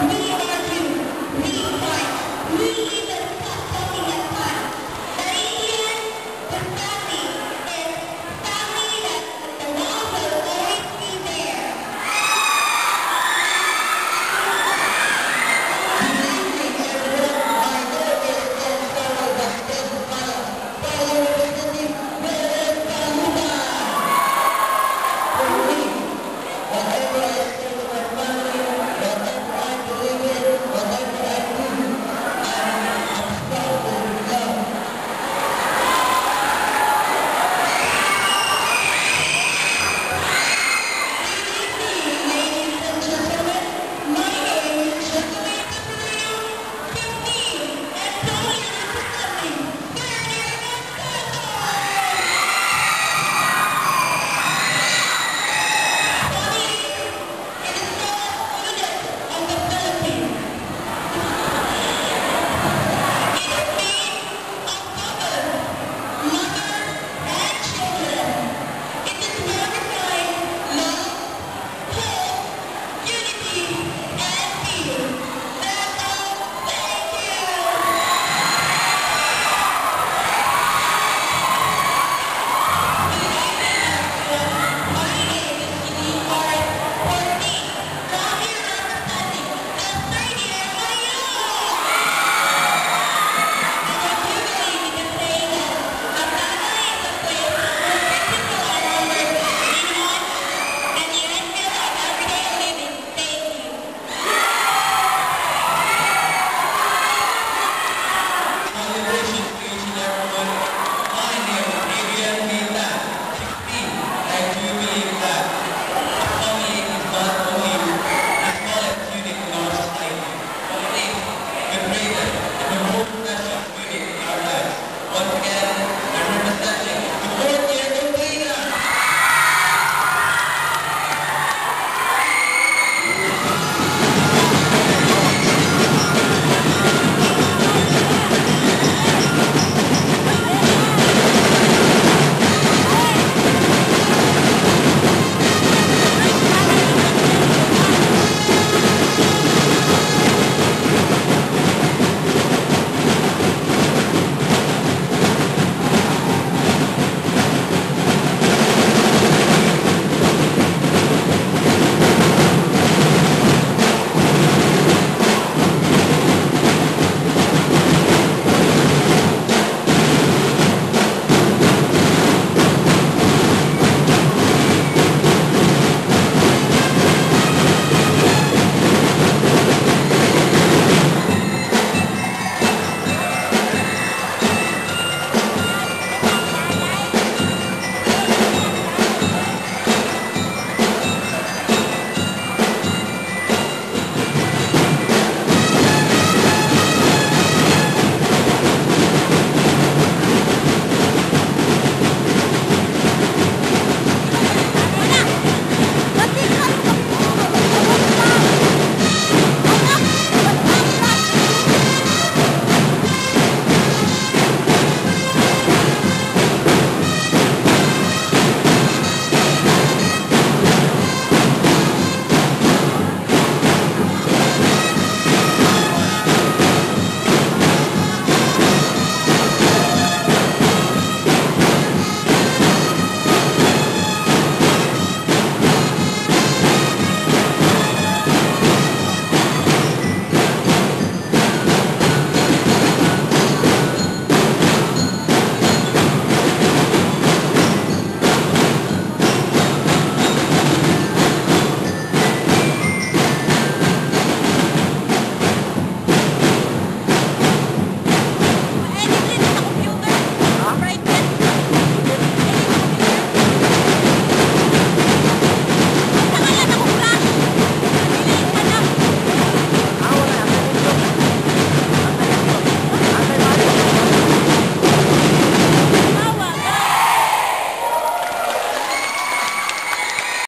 Amen.